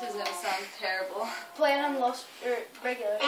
This is gonna sound terrible. Play it on low, or er, regular.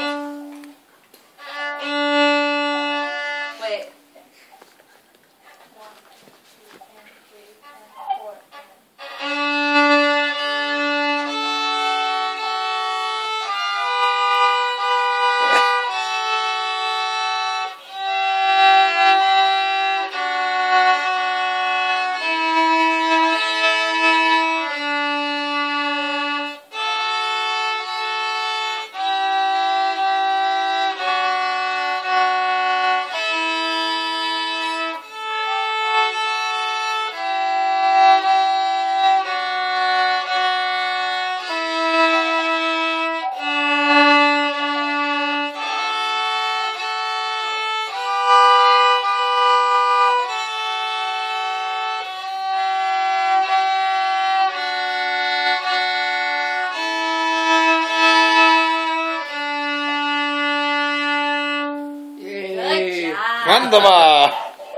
男的嘛。